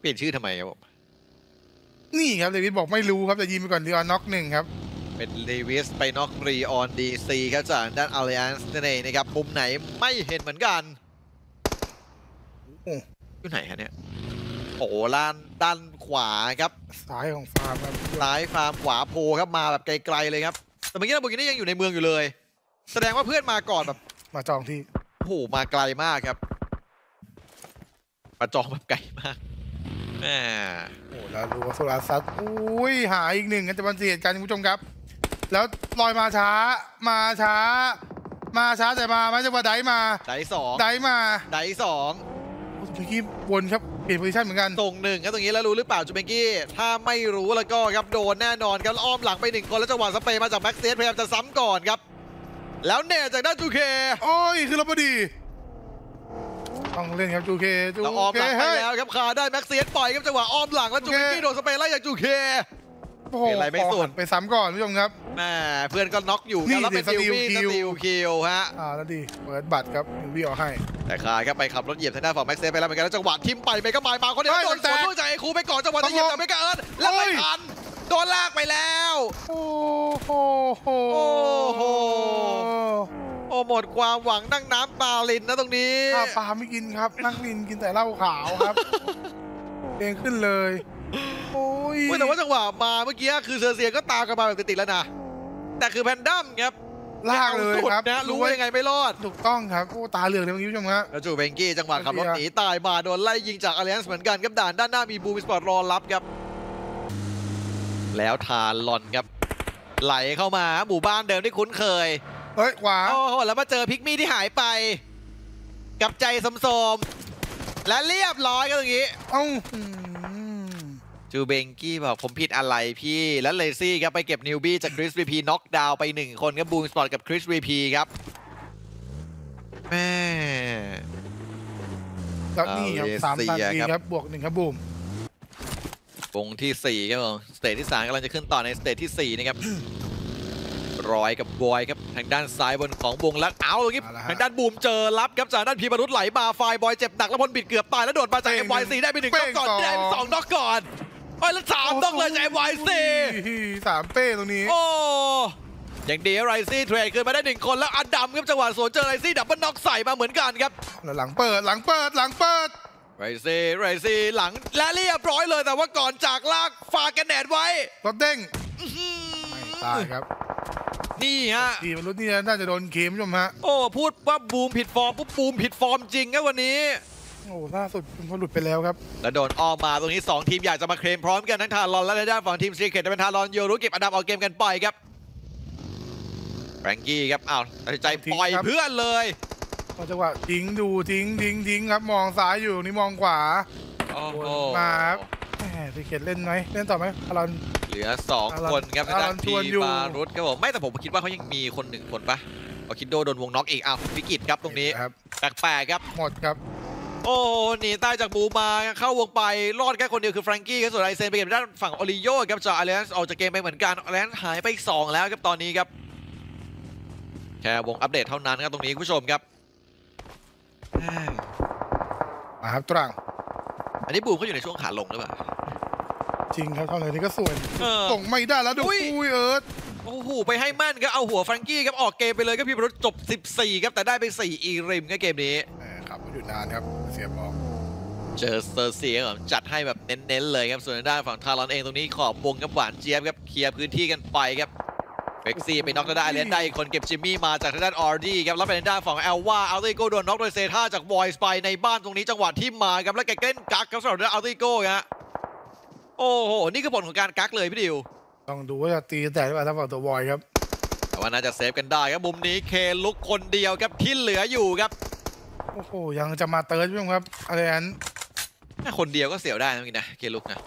เปลี่ยนชื่อทำไมครับผมนี่ครับเดวิดบอกไม่รู้ครับแต่ยิงไปก่อนดีกว่าน็อกหนึ่งครับ เป็นเลวิสไปน็อกรีออนดีซีครับจากด้าน Alliance นั่นเองนะครับ มุมไหนไม่เห็นเหมือนกันโอ้อยู่ไหนฮะเนี่ยโอ้โหด้านด้านขวาครับซ้ายของฟาร์มครับซ้ายฟาร์มขวาโพครับมาแบบไกลๆเลยครับ แต่เมื่อกี้ลัมโบกินี่ยังอยู่ในเมืองอยู่เลย แสดงว่าเพื่อนมาก่อนแบบ มาจองที่โอ้โหมาไกลมากครับ มาจองแบบไกลมาก แหมโอ้แล้วดูว่าโซลาร์ซัดอุ้ยหาอีกหนึ่งกันจะบันเสียกันคุณผู้ชมครับ แล้วลอยมาช้ามาช้า มาช้าแต่มาไม่จังหวะไดมาไดสองไดมาไดสองโอ้เมื่อกี้วนครับเปลี่ยน position เหมือนกันส่งหนึ่งครับตรงนี้แล้วรู้หรือเปล่าจูเบงกี้ถ้าไม่รู้แล้วก็ครับโดนแน่นอนครับแล้วอ้อมหลังไปหนึ่งคนแล้วจังหวะสเปรย์มาจากแบ็กเซตพยายามจะซ้ำก่อนครับ แล้วเนตจากด้านจูเคโอ้ยคือเราพอดี ต้องเล่นครับจูเคจูแล้วอ้อมเคหลังไปเฮ้ย แล้วครับคาได้แม็กเซียสปล่อยครับจังหวะอ้อมหลังแล้วจูเบงกี้โดนสเปรย์ไล่จากจูเค โอ้โหเป็นไรไม่สุดขอหัไปซ้ำก่อนคุณผู้ชมครับ แหม่เพื่อนก็น็อกอยู่คนี่รับแล้วเป็นดิซิลวี่ส steal ติลคิวฮะ อ่าแล้วดี เปิดบัตรครับมิววี่เอาให้ แต่คายครับไปขับรถเหยียบทางด้านฝั่งแม็กเซฟไปแล้วเหมือนกันแล้วจังหวะทิมไปเมกะมายมาคนเดียวเฮ้ยโดนสวนแตกด้วยจากไอ้ครูไปก่อนจังหวะต้อที่งเหยียบลงจากเมกะเอิร์ธแล้วไม่เฮ้ย ทันโดนลากไปแล้ว โอ้โหโหโอ้โห โอ้หมดความหวังนั่งน้ำปลาลินนะตรงนี้ข้าวปลาไม่กินครับ นั่งกินกินแต่เหล้าขาวครับเองขึ้นเลย โอ้ยเว้ยแต่ว่าจังหวะมาเมื่อกี้คือเซอร์เซียก็ตามกันมาแบบติดๆแล้วนะแต่คือแพนดัมครับลากเลยสุดครับนะรู้ว่ายังไงไม่รอด ถูกต้องครับโอ้ตาเหลืองเลยเมื่อกี้ผู้ชมฮะแล้วจูเบงกี้จังหวะขับรถหนีตายมาโดนไล่ยิงจากอ l เลนส์เหมือนกันครับด่านด้านหน้ามีบูมสปอร์ตรอรับครับ แล้วทานลอนครับ ไหลเข้ามาหมู่บ้านเดิมที่คุ้นเคย เฮ้ยขวาโอ้โหแล้วมาเจอพิกมี่ที่หายไป กับใจสมโสมๆและเรียบร้อยกันตรงนี้เอ้าอืมจูเบงกี้บอกผมผิดอะไรพี่ แล้วเลซี่ครับไปเก็บนิวบี้จากคริสรีพีน็อกดาวน์ไปหนึ่งคนครับบูมสปอร์ตกับคริสรีพีครับแม่แล้วนี่ครับเอาสามเลเซีตันยทีครับครับบวกหนึ่งครับบูมวงที่4ครับผม stage ที่3กำลังจะขึ้นต่อใน stage ที่4นะครับ รอยกับบอยครับทางด้านซ้ายบนของวงแล้วเอาตรงนี้ทางด้านบูมเจอรับครับจากด้านพีมนุษย์ไหลมาไฟบอยเจ็บหนักแล้วพลบิดเกือบตายแล้วโดดมาจาก MYC ได้ไปหนึ่งน็อกก่อนได้ไปสองน็อกก่อนโอ้ยแล้วสามน็อกเลยจาก MYC สามเป้ตรงนี้ โอ้ยังดีไรซี่ trade คืนมาได้หนึ่งคนแล้วอดัมครับจังหวะสวนเจอไรซี่ double knock ใส่มาเหมือนกันครับแล้วหลังเปิดหลังเปิดหลังเปิดไรซี่ไรซี่หลังและเรียบร้อยเลยแต่ว่าก่อนจากลากฝากกันแดดไว้รถเด้งอื้อหือไม่ตายครับ นี่ฮะทีมนุษย์นี่น่าจะโดนเค็มผู้ชมฮะโอ้พูดว่าบูมผิดฟอร์มปุ๊บบูมผิดฟอร์มจริงครับวันนี้โอ้ล่าสุดคุณพอหลุดไปแล้วครับ แล้วโดนออกมาตรงนี้ 2 ทีมอยากจะมาเคลมพร้อมกันทั้งทารอนและในด้านฝั่งทีม Secret เป็นทารอนโยรุเก็บอันดับเอาเกมกันไปครับแฟรงกี้ครับอ้าวตัดสินใจปล่อยครับเพื่อนเลยพอจังหวะทิ้งดูทิ้งทิ้งทิ้งครับมองซ้ายอยู่นี่มองขวาโอ้โหมาครับแหมพี่เกตเล่นไหมเล่นต่อไหมอารอน เหลือ2อารอนคนครับในด้านอารอนชพีวนอยู่มารุตครับผม ไม่แต่ผมคิดว่าเขายังมีคนหนึ่งคนปะเอาคิดโดโดนวงน็อกอีกอ้าววิกฤตครับตรงนี้ครับแปลกๆครับ หมดครับ โอ้หนีใต้จากบูมาเข้าวงไป รอดแค่คนเดียวคือแฟรงกี้ครับส่วนไอเซนไปเก็บด้านฝั่งโอริโยครับจากอ l เลนส์ออกจากเกมไปเหมือนกันอ l เลนส์หายไปอีกสองแล้วครับตอนนี้ครับแค่วงอัปเดตเท่านั้นครับตรงนี้คุณผู้ชมครับมาครับตรังอันนี้บูมเขาอยู่ในช่วงขาลงหรือเปล่า จริงครับเท่าไหร่นี่ก็ส่วนเออ ส่งไม่ได้แล้วดูอุ้ย อุ้ยเอิร์ธโอ้โห ไปให้แม่นครับ เอาหัวแฟรงกี้ครับ ออกเกมไปเลยครับพี่บรถจบ 14 ครับ แต่ได้ไป 4 elim ครับเกมนี้ แหมครับอยู่นานครับเสียบอลเจอเซอร์เซียครับจัดให้แบบเน้นๆเลยครับ ส่วนทางด้านฝั่งทารอนเองตรงนี้ขอบวงกับหวานเจี๊ยบครับ เคลียร์พื้นที่กันไปครับเฟกซี่ไปน็อกทางด้านเลนได้อีกคนเก็บจิมมี่มาจากทางด้านออร์ดี้ครับ แล้วเป็นทางด้านฝั่งแอลว่าอัลติโกโดนน็อกโดยเซท่าจากวอยส์ไปในบ้านตรงนี้จังหวะที่มาครับ แล้วแกเล่นกักครับสำหรับทางด้านอัลติโกฮะ โอ้โห นี่คือผลของการกักเลยพี่ดิว ต้องดูว่าจะตีแตกหรือเปล่าถ้าฝั่งตัวบอยครับ แต่ว่าน่าจะ save กันได้ครับมุมนี้เคลุกคนเดียวครับที่เหลืออยู่ครับโอ้โหยังจะมา third พี่ชมครับอะไรนั้นคนเดียวก็เสียวได้นะเมื่อกี้นะเคลุกนะ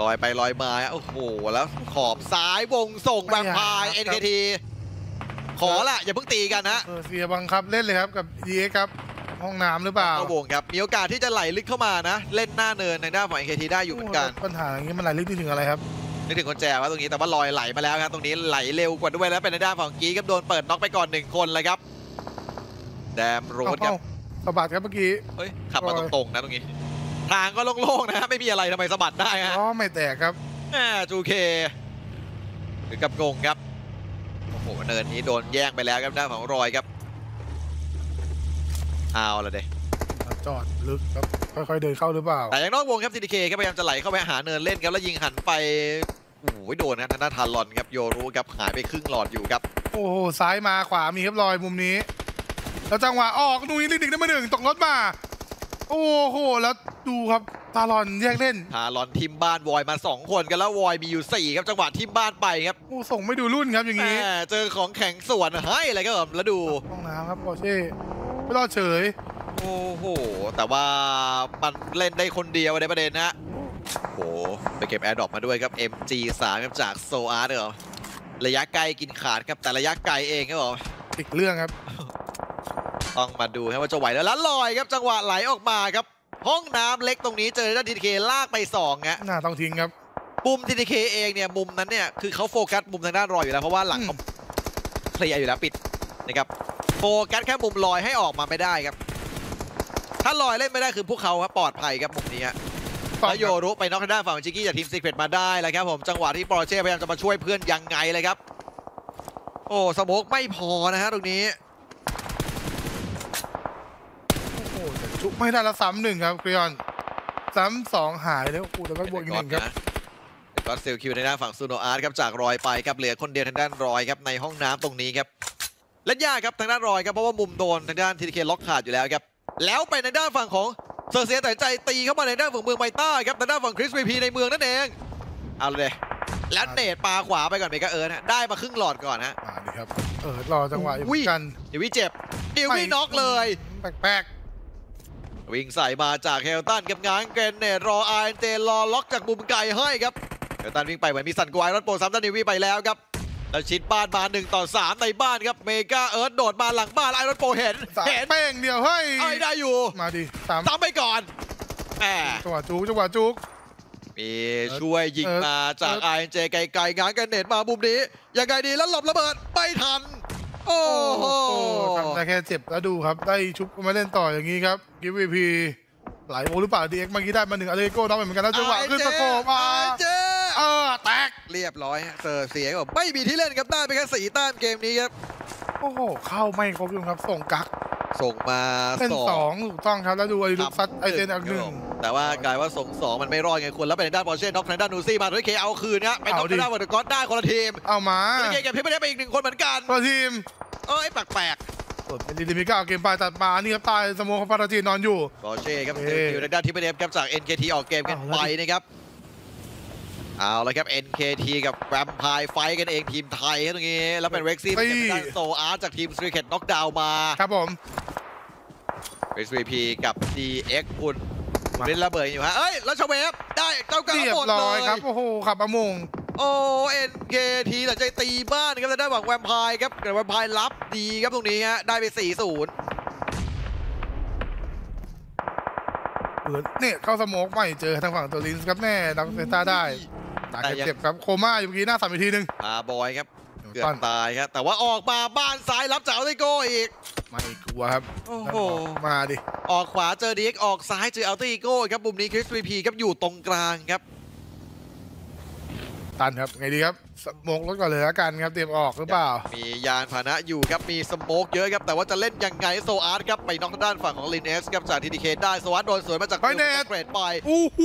ลอยไปลอยมาโอ้โหแล้วขอบซ้ายวงส่งแวมไพร์ NKT ขอละอย่าเพิ่งตีกันนะเออเสียบังคับเล่นเลยครับกับดีเอครับ ห้องน้ำหรือเปล่าเข้าวงครับ มีโอกาสที่จะไหลลึกเข้ามานะ เล่นหน้าเนินทางด้านฝั่ง NKT ได้อยู่เหมือนกันโปัญหาอย่างนี้มันไหลลึกถึงอะไรครับนึกถึงคนแจว่าตรงนี้แต่ว่าลอยไหลมาแล้วครับตรงนี้ไหลเร็วกว่าด้วยแล้วเป็นทางด้านฝั่งกีครับโดนเปิดน็อกไปก่อนหนึ่งคนเลยครับ แดมโรดครับเอ้าสะบัดครับเมื่อกี้เฮ้ยขับมาตรงๆนะตรงนี้ ทางก็โล่งๆนะฮะไม่มีอะไรทำไมสะบัดได้ฮะอ๋อไม่แตกครับแหม่จูเคถึงกับงงครับโอ้โหเนินนี้โดนแย่งไปแล้วครับด้านของรอยครับ เอาละเด้จอดลึกครับค่อยๆเดินเข้าหรือเปล่า แต่ยังนอกวงครับ CDK ก็พยายามจะไหลเข้าไปหาเนินเล่นครับแล้วยิงหันไปโอ้โหโดนนะทางด้านทารอนครับโยรู้ครับหายไปครึ่งหลอดอยู่ครับ โอ้โหซ้ายมาขวามีครับรอยมุมนี้ แล้วจังหวะออกดูนี่ลิงดิงได้มาหนึ่งตกรถมา โอ้โหแล้วดูครับตาลอนแยกเล่นทารอนทิ่มบ้านวอยมา 2 คนกันแล้ววอยมีอยู่ 4 ครับจังหวะทิ่มบ้านไปครับโอ้ส่งไม่ดูรุ่นครับอย่างนี้แหม่เจอของแข็งส่วนให้อะไรก็แบบแล้วดูห้องน้ำครับปอร์เช่ ไม่รอดเฉย โอ้โห แต่ว่ามันเล่นได้คนเดียวในประเด็นนะโอ้โหไปเก็บ airdrop มาด้วยครับ MG3 ครับจากโซอาร์เหรอระยะไกลกินขาดครับ แต่ระยะไกลเองครับผมอีกเรื่องครับ ต้องมาดูครับว่าจะไหวแล้วแล้วลอยครับจังหวะไหลออกมาครับ ห้องน้ำเล็กตรงนี้เจอด้านทีเคลากไป2ฮะน่าต้องทิ้งครับมุมทีเคเองเนี่ยมุมนั้นเนี่ยคือเขาโฟกัสมุมทางด้านรอยอยู่แล้วเพราะว่าหลังเขาเคลียร์อยู่แล้วปิดนะครับโฟกัสแค่มุมลอยให้ออกมาไม่ได้ครับ ถ้าลอยเล่นไม่ได้คือพวกเขาครับปลอดภัยครับมุมนี้ฮะแล้วโยรุไปน็อกทางด้านฝั่งจิกกี้จากทีมซิกเ e ตมาได้แล้วครับผมจังหวะที่ปอร์เช่พยายามจะมาช่วยเพื่อนยังไงเลยครับ โอ้สโมกไม่พอนะฮะตรงนี้โอ้โหแต่ชุบไม่ได้แล้วซ้ำหนึ่งครับครีออนซ้ำสองหายแล้วโอ้โหแต่ก็บวกอีกหนึ่งครับ ก็เซลคิวทางด้านฝั่งซูโนอาร์ตครับจากรอยไปครับเหลือคนเดียวทางด้านรอยครับในห้องน้ำตรงนี้ครับ เล่นยากครับทางด้านรอยครับเพราะว่ามุมโดนทางด้านทีเคล็อกขาดอยู่แล้วครับแล้วไปในด้านฝั่งของเซอร์เซียตัดสินใจตีเข้ามาในด้านฝั่งเมืองไมต้าครับทางด้านฝั่งคริสพีพีในเมืองนั่นเองเอาเลยแล้วเนตปาขวาไปก่อนเมกาเอิร์นฮะได้มาครึ่งหลอดก่อนฮะมาดิครับเออรอจังหวะอยู่เหอุ้มืยอนกันดิวิเจ็บดิวิน็อกเลย แปลกวิ่งใส่มาจากเฮลตันกับงานเกรนเนตรอไอเจรอล็อกจากมุมไกลให้ครับเฮลตันวิ่งไปเหมือนมีสันกวายรถโปรซ้ำตันนิวีไปแล้วครับ แล้วชิดบ้านมา1ต่อ 3 ในบ้านครับเมกาเอิร์ธโดดมาหลังบ้านไอรอนโปรเห็นๆสามเห็นเป้งเดียวเฮ้ยไอ้ได้อยู่มาดิสามซ้ำไปก่อนแหมจังหวะจุกจังหวะจุกมีช่วยยิงเอิร์ธมาจากเอิไอร์ธเจไกลๆงานเกรนเนตมามุมนี้ยังไงดีแล้วหลบระเบิดไม่ทัน โอ้โหทำได้แค่เจ็บแล้วดูครับ ได้ชุบมาเล่นต่ออย่างนี้ครับกิฟวีพีไหลโอหรือเปล่าดีเอ็กเมื่อกี้ได้มาหนึ่งอเลโก้น้องเหมือนกันแล้วจังหวะขึ้นสะโพกอะไอเจ เออแตกเรียบร้อยฮะเซอร์เสียแบบไม่มีที่เล่นครับได้ไปแค่สี่แต้มเกมนี้ครับโอ้โหเข้าไม่ครบอยู่ครับ ส่งกักส่งมาเป็นสสอองงถูกต้องครับ แล้วดูไอ้ลูกซัดไอเจนอักหนึ่งแต่ว่ากลายว่าส่งสองมันไม่รอดไงคุณแล้วเป็นด้านบอลเช่น็อกทางด้านนูซี่มาด้วยเคเอาคืนครับเป็นน็อกเอาดิทางด้านวอร์ดก๊อตได้คนละทีมเอามาแล้วเคเก็บเพชรไม่ได้ไปอีกหนึ่งคนเหมือนกันตัวทีมเอ้ยแปลกส่วนเป็นลิมิก้าเอาเกมไปตัดมา นี่ครับตายสโมองฟาราจีนอนอยู่ๆบอลเช่ครับเอ้ยอยู่ทางด้านทิปเดฟครับจาก NKT ออกเกมกันเอาไปแล้วดินะครับ เอาละครับ NKT กับแวมไพร์ไฟท์กันเองทีมไทยครับตรงนี้ แล้วเป็นเร็กซี่เป็นทางด้านโซอาร์จากทีมสตรีเกตน็อกดาวน์มา ครับผม SVP กับ DX คุณมาเล่นระเบิดอยู่ฮะ เอ้ย แล้วชเวฟได้เจ้ากระเรียบหมดร้เลอยยครับ โอ้โห ขับประมงโอ้เอ็นเคทีตัดใจตีบ้านครับแต่ได้านฝั่งแวมไพร์ครับแต่แวมไพร์รับดีครับตรงนี้ฮะ ได้ไป 4-0เออเนี่ยเข้าสโมกไม่เจอทางฝั่งตัวลินส์ครับแน่ดักเซนต้าได้ ตายแต่ยังเจ็บครับโคม่าอยู่เมื่อกี้หน้าสามอีกทีหนึงพาบอยครับเกือต้บนตายครับ แต่ว่าออกมาบ้านซ้ายรับจากอัลติโกอีก ไม่กลัวครับ โอ้โห มาดิ ออกขวาเจอดีเอ็กออกซ้ายเจออัลติโกครับมุมนี้คริส VP ครับอยู่ตรงกลางครับ ตันครับ ไงดีครับสโมกรถก่อนเลยละกันครับ เตรียมออกหรือเปล่า มียานพาหนะอยู่ครับ มีสโมกเยอะครับ แต่ว่าจะเล่นยังไงโซอาร์ตครับ ไปน็อกทางด้านฝั่งของลินเอสครับจากทีดีเคได้ โซอาร์ตโดนสวนมาจากไปเนตเกรดไปโอ้โห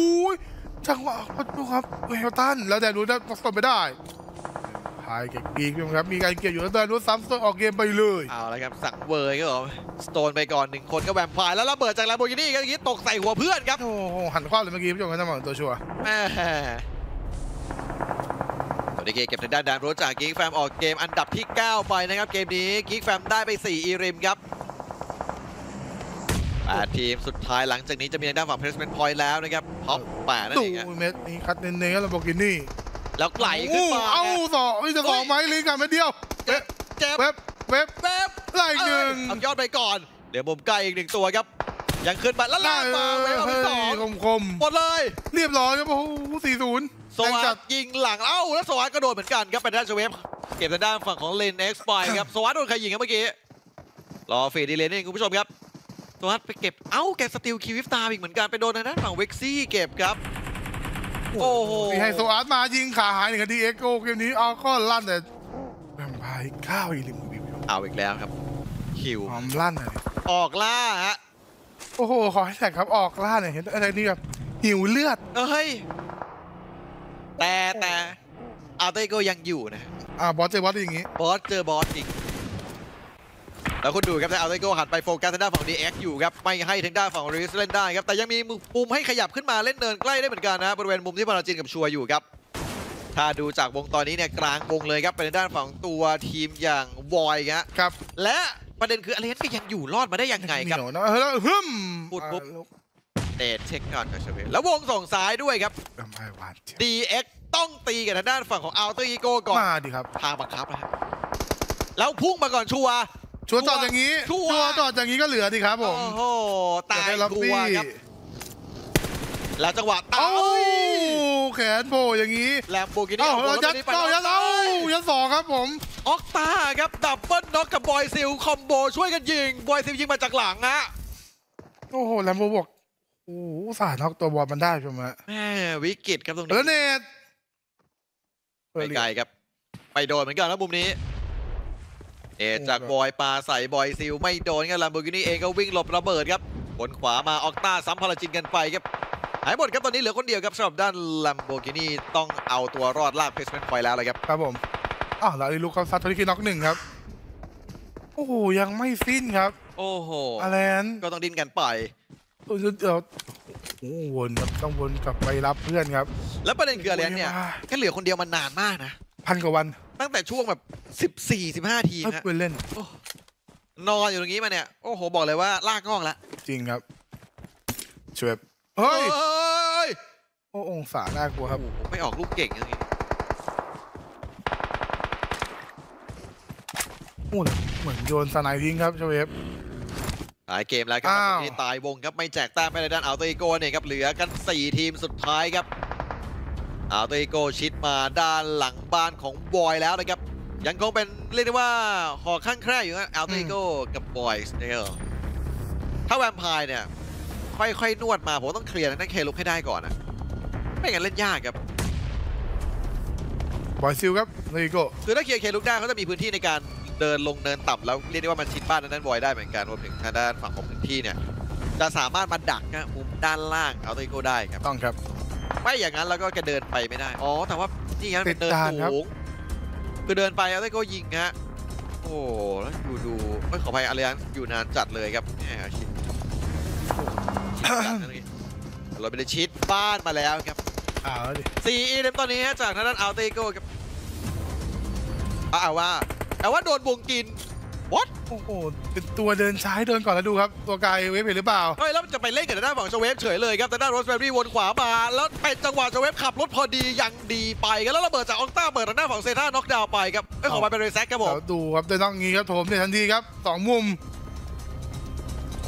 จังหวะประตูครับเวลตันแล้วแต่รู้ได้สตบไม่ได้พายเก็บปีกอยู่ครับ มีการเกี่ยวอยู่แล้วแต่รู้ซ้ำสตออกเกมไปเลยเอาละครับสั่งเวอร์ครับผมสโตนไปก่อนหนึ่งคนก็แวมไพร์แล้วระเบิดจากลาโบกินี่ครับอย่างนี้ตกใส่หัวเพื่อนครับโอ้โหหันคว้าเลยเมื่อกี้พี่ชมกันจังหวะตัวชัวร์แม่ตัวดีเกเก็บทางด้านดานโรสจากกิ๊กแฟมออกเกมอันดับที่ 9 ไปนะครับเกมนี้กิ๊กแฟมได้ไป 4 อีริมครับแปดทีมสุดท้ายหลังจากนี้จะมีทางด้านฝั่งเพรสเมนต์พอยต์แล้วนะครับ ท็อปแปดนั่นดูเองอะเม็ดนี้คัดเน้นๆแล้วลาโบกินี่แล้วไหลขึ้นมาเอ้าสองนี่จะสองไหมลิงกันเม็ดเดียวเจ็บ เจ็บเว็บเว็บเว็บไล่อีกหนึ่งเอายอดไปก่อน เดี๋ยวมุมใกล้อีกหนึ่งตัวครับ ยังขึ้นมาแล้วลากมาเว็บเอาไปสองคมคมหมดเลย ๆเรียบร้อยครับโอ้โหสี่ศูนย์โซวัสยิงหลัง เอ้า แล้วโซวัสก็โดนเหมือนกันครับเป็นด้านเชเวฟเก็บทางด้านฝั่งของเลนเอ็กซ์ไฟครับโซวัสโดนใครยิงครับเมื่อกี้ รอฟีดดีเลนนี่คุณผู้ชมครับ สวัสดไปเก็บ เอ้าแกสติลคิววิฟตาอีกเหมือนกันไปโดนทางด้านฝั่งเว็กซี่เก็บครับ โอ้โหมีไฮโซอาร์ตมายิงขาหายหนึ่งนาทีเอ็กโกเกมนี้เอาก็ลั่นแต่แวมไพร์ก้าวอีกหนึ่งวิวเอาอีกแล้วครับคิวหอมลั่นเลยออกล่าฮะ โอ้โห ขอให้แท็กครับออกล่าเนี่ยเห็นอะไรนี่แบบหิวเลือดเอ้ย แต่แต่อาร์เต้ก็ยังอยู่นะ อ่าบอสเจอบอสอย่างงี้ บอสเจอบอสจริง แล้วคุณดูครับแต่อัลเตโกหันไปโฟกัสทางด้านฝั่ง DX อยู่ครับ ไม่ให้ทางด้านฝั่งริสเล่นได้ครับ แต่ยังมีมุมให้ขยับขึ้นมาเล่นเนินใกล้ได้เหมือนกันนะบริเวณมุมที่พาราจินกับชัวร์อยู่ครับ ถ้าดูจากวงตอนนี้เนี่ยกลางวงเลยครับเป็นทางด้านฝั่งตัวทีมอย่างวอยครับครับ และประเด็นคืออเลนก็ยังอยู่รอดมาได้ยังไงครับเหนียวนะเฮ้ยแล้วฮึมพูดปุ๊บอ่าเดทเช็คก่อนกับเชเวลแล้ววงส่งซ้ายด้วยครับแวมไพร์หวานเจี๊ยบ DX ต้องตีกับทางด้านฝั่งของอัลเตอร์อีโก้ก่อนมาดิครับทางบังคับนะฮะแล้วพุ่งมาก่อนชัวร์ ชัวร์จอดอย่างนี้ชัวร์ชัวร์จอดอย่างนี้ก็เหลือดิครับผมโอ้โหตายอยกได้ล็อบกลับี้วครับแล้วจังหวะตาเอ้ายยแขนโผล่อย่างนี้แลมโบกินี่เอ้าออกเรารถยัดนี้ไปเอ้ายัดเอ้ายัดสองครับผมออกตาครับดับเบิลน็อกกับบอยซิลคอมโบช่วยกันยิงบอยซิลยิงมาจากหลังฮะโอ้โหแลมโบบอกโอ้โหอุตสาห์น็อกตัวบอลมันได้ใช่ไหมแม่วิกฤตครับตรงแล้วนี้เนตไม่ไกลครับ ไปโดนเหมือนกันแล้วมุมนี้ เอจากบอยปาใส่บอยซิลไม่โดนครับลัมโบกินี่เองก็วิ่งหลบระเบิดครับบนขวามาออกตาซ้ำพาราจินกันไปครับหายหมดครับตอนนี้เหลือคนเดียวครับสำหรับด้านลัมโบกินี่ต้องเอาตัวรอดลากเพสเมนต์ไฟแล้วเลยครับครับผมอ้าวลาลิลุกเขาซัดทอริคิน็อกหนึ่งครับโอ้โหยังไม่สิ้นครับ โอ้โหอาแลนก็ต้องดิ้นกันไปเออเดี๋ยวโอ้โหวนครับต้องวนกลับไปรับเพื่อนครับ แล้วประเด็นคืออะไรเนี่ยโอ้ยแค่เหลือคนเดียวมันนานมากนะพันกว่าวัน ตั้งแต่ช่วงแบบ14 15ทีถ้าฮะเป็นเล่นนอนอยู่ตรงนี้มาเนี่ย โอ้โห บอกเลยว่าลากงอกแล้วจริงครับช่วยเฮ้ยเฮ้ยโอ้องศาน่ากลัวครับโอ้โหไม่ออกลูกเก่งอย่างนี้โอ้เหมือนโยนสไนด์ทิ้งครับเชเวฟตายเกมแล้วครับอ้าวตอนนี้ตายวงครับ ไม่แจกแต้มให้ในด้านอัลเตอร์อีโกเนี่ยครับ เหลือกัน 4 ทีมสุดท้ายครับ อัลเตอร์อีโกชิดมาด้านหลังบ้านของบอยแล้วนะครับ ยังคงเป็นเรียกได้ว่าหอข้างแคร่อยู่นะอัลเตอร์อีโกกับบอยส์เนี่ยถ้าแวมไพร์เนี่ย ค่อยๆนวดมา ผมต้องเคลียร์ทางด้านเคลุกให้ได้ก่อนนะไม่งั้นเล่นยากครับบอยซิลครับเลโก้คือถ้าเคลียร์เคลุกได้เขาจะมีพื้นที่ในการเดินลงเนินต่ำแล้วเรียกได้ว่ามันชิดบ้านนั้นบอยได้เหมือนกันรวมถึงทางด้านฝั่งของพื้นที่เนี่ยจะสามารถมาดักนะมุมด้านล่างเอาตัวโกได้ครับต้องครับ ไม่อย่างนั้นแล้วก็แกเดินไปไม่ได้ อ๋อ แต่ว่านี่งั้นเป็นเดินติดด่านครับสูงคือเดินไปเอาตัวโกยิงฮะ โอ้แล้วดูดูไม่ขออภัยอะไรนะอยู่นานจัดเลยครับแหมชิดเราไปได้ชิดบ้านมาแล้วครับอ้าวแล้วดิสี่อีเดมตอนนี้ฮะจากทางด้านอัลเตโกครับเอาว่าแต่ว่าโดนวงกิน what โอ้โหเป็นตัวเดินช้าให้เดินก่อนแล้วดูครับ ตัวไกลเวฟเห็นหรือเปล่าเฮ้ยแล้วมันจะไปเล่นกับทางด้านฝั่งชเวฟเฉยเลยครับทางด้านโรสแบรี่วนขวามา แล้วเป็นจังหวะชเวฟขับรถพอดียังดีไปครับแล้วระเบิดจากออกต้าเปิดทางด้านฝั่งเซท่าน็อกดาวน์ไปครับเอ้ยขอไปเป็นเรแซกครับผมแล้วดูครับเดินต้องงี้ครับโถมเนี่ยทันทีครับสองมุม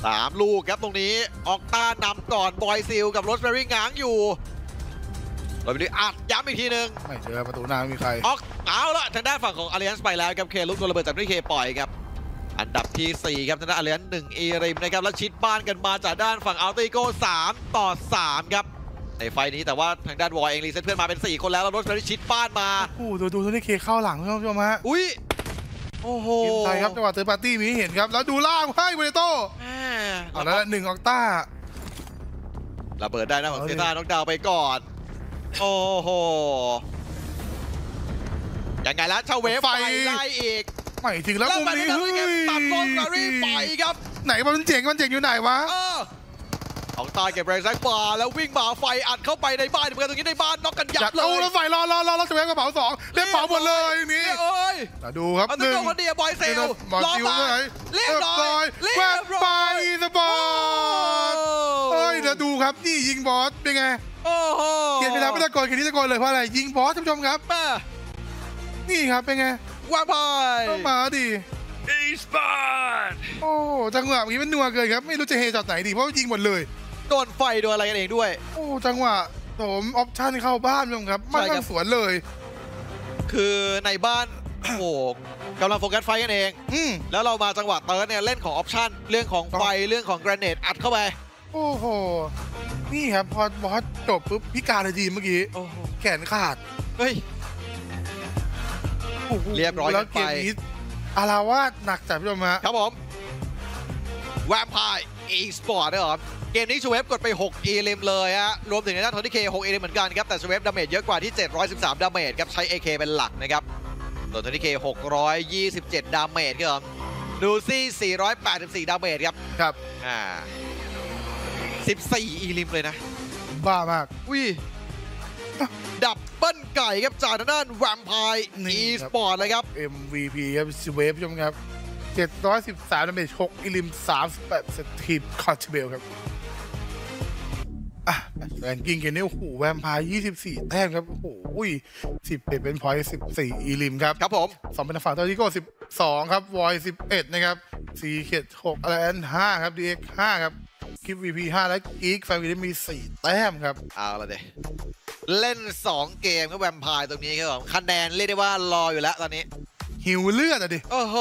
สามลูกครับตรงนี้ออกต้านำก่อนบอยซิลกับโรสแบรี่ง้างอยู่โรสแบรี่อัดย้ำอีกทีหนึ่งไม่เจอประตูหน้าไม่มีใคร ออกเอาละทางด้านฝั่งของอารียนส์ไปแล้วครับเคลุกโดนระเบิดจากที่เคปล่อยครับ อันดับที่ 4 ครับทางด้านอารียนหนึ่งเอริมนะครับแล้วชิดบ้านกันมาจากด้านฝั่งอัลติโก3ต่อ 3 ครับ ในไฟนี้แต่ว่าทางด้านวอลเองรีเซ็ตเพื่อนมาเป็น 4 คนแล้ว แล้วรถเฟรนชิดบ้านมาโอ้โหดูดูตัวนี้เคเข้าหลังท่านผู้ชมฮะอุ้ยโอ้โหทีมไทยครับจังหวะเตอร์ปาร์ตี้มีให้เห็นครับ แล้วดูล่างให้เวเนโต้แม่เอาแล้วหนึ่งออกต้าระเบิดได้นะของเอาเซดิต้าน็อกดาวน์ไปก่อน โอ้โหยังไงล่ะชาเวฟไฟได้อีก ไม่ถึงแล้วแล้วมุมไปนี้ทางเฮ้ด้านยเก็บตัดโรสแบรี่ไปครับ ไหนมันเจ๋งมันเจ๋งอยู่ไหนวะเออของตายเก็บแรงแซกบาร์แล้ววิ่งมาไฟอัดเข้าไปในบ้านเหมือนกันตรงนี้ในบ้านน็อกกันยัจับดเลเอายแล้วไฟรอรอรอรอจะแวะกระเป๋าสองเรียกเป๋าหมดเลยอย่างนี้เอ้ยมาดูครับเอาหตัวนึ่งคนเดียวบอยเซลบอลล้อคิวตาเท่าไหร่ยเรียบร้อยเรีแวยบร้ไปอยสปอร์ตเฮ้ยเดี๋ยวดูครับนี่ยิงบอสเป็นไงโอ้โหเขียนไปแล้วไม่ตะโกนเขียนที่ตะโกนเลยเพราะอะไรยิงบอสท่านผู้ชมครับแม่นี่ครับเป็นไง วางไปต้องมาดิอีสปอร์ตโอ้จังหวะเมื่อกี้มันนัวเกินครับ ไม่รู้จะเฮจอดไหนดีเพราะว่ายิงหมดเลย โดนไฟโดนอะไรกันเองด้วย โอ้จังหวะโถมออปชั่นเข้าบ้านท่านผู้ชมครับใช่ไม่ครัต้อบงสวนเลย คือในบ้านโอ้โหกำลังโฟกัสไฟกันเอง อืมแล้วเรามาจังหวะเติร์ดเนี่ยเล่นของออปชั่นเรื่องของไฟเรื่องของแกรเนตอัดเข้าไป โอ้โห นี่ครับพอบอสจบปุ๊บพิการเลยทีเมื่อกี้โอ้โหแขนขาด เฮ้ย โอ้โหเรียบร้อยแล้วกันเกไปมนี้อาราวาสหนักจัดพี่ชมฮะครับผมแวมไพร์อีสปอร์ตนะครับเกมนี้ชเวฟกดไป6อีลิมเลยฮะ รวมถึงในด้านทอนิเค6อีลิมเหมือนกันครับ แต่ชเวฟดาเมจเยอะกว่าที่ 713 damage ครับ ใช้ AK เป็นหลักนะครับส่วนทอนิเค627 damage ครับดูซี่ 484 damage ครับ ครับ อ่า 14 elim เลยนะ บ้ามากอุ้ย double ไก่ครับจากทางด้านแวมไพร์นี่อีครับสปอร์ตเลยครับ MVP ครับเวฟชมครับ713 damage 6 elim 38สตีฟคอร์ชเบลครับอะแรงกิ้งเกมนี้โอ้โหแวมไพร์24 แต้มครับ โอ้โห10เป็นเป็นพอยต์14 อีลิมครับ ครับผมสองเป็นฝั่งเตอร์ที่ก็12 ครับวอย11 นะครับซีเขต6อะไรอัน5ครับ DX 5ครับ คลิป VP 5และอีกแฟนวีมี 4 แต้มครับ เอาละเด เล่น 2 เกมก็แวมไพร์ตรงนี้ครับผมคะแนนเรียกได้ว่ารออยู่แล้วตอนนี้ หิวเลือดอะดิ โอ้โห